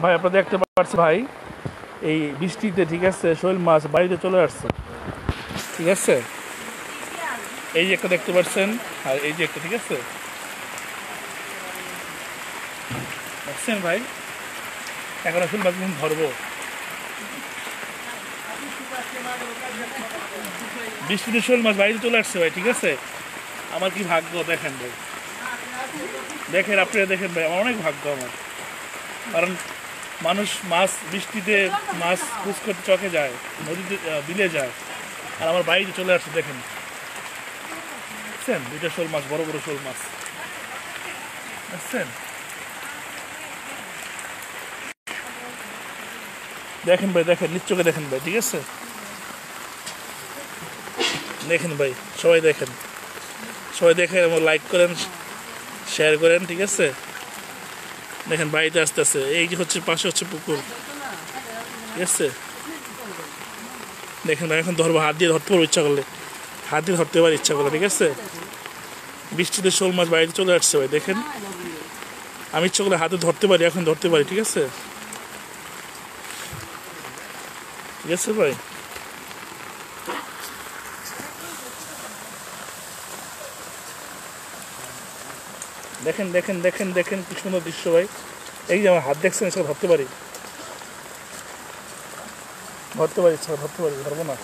ভাই, আপনারা দেখতে পাচ্ছেন ভাই, এই বৃষ্টিতে, ঠিক আছে, শৈল মাছ বাড়িতে চলে আসছে, ঠিক আছে? এই যে একটা দেখতে পাচ্ছেন, আর এই যে একটা, ঠিক আছে? দেখছেন ভাই? এখন শৈল মাছ কিন্তু ধরবো। বৃষ্টিতে শৈল মাছ বাড়িতে চলে আসছে ভাই, ঠিক আছে? আমার কি ভাগ্য, দেখেন ভাই। দেখেন, আপনারা দেখেন ভাই, আমার অনেক ভাগ্য আমার। কারণ মানুষ মাছ, বৃষ্টিতে মাছ খুঁজ করতে চকে যায়, নদীতে বিলে যায়। আর আমার বাড়িতে চলে আসছে, দেখেন। বুঝছেন দুইটা শোল মাছ, বড় বড় শোল মাছ। বুঝছেন দেখেন ভাই, দেখেন নিশ্চয়কে দেখেন ভাই, ঠিক আছে? দেখেন ভাই, সবাই দেখেন। সবাই দেখেন লাইক করেন শেয়ার করেন, ঠিক আছে? দেখেন, বাড়িতে আসতে আসতে এই যে হচ্ছে, পাশে হচ্ছে পুকুর। ঠিক আছে? দেখেন ভাই এখন ধরবো, হাত দিয়ে ধরতে পারব, ইচ্ছা করলে। হাত দিয়ে ধরতে পারি, ইচ্ছা করলে, ঠিক আছে? বৃষ্টিতে শোল মাছ বাড়িতে চলে আসছে ভাই, দেখেন। আমি ইচ্ছা করলে হাতে ধরতে পারি, এখন ধরতে পারি, ঠিক আছে? ঠিক আছে ভাই? দেখেন দেখেন দেখেন দেখেন কি সুন্দর দৃশ্য ভাই। এই যে আমার হাত দেখছেন, এসব ধরতে পারি। ধরতে পারি ধরতে পারি, ধরবো না।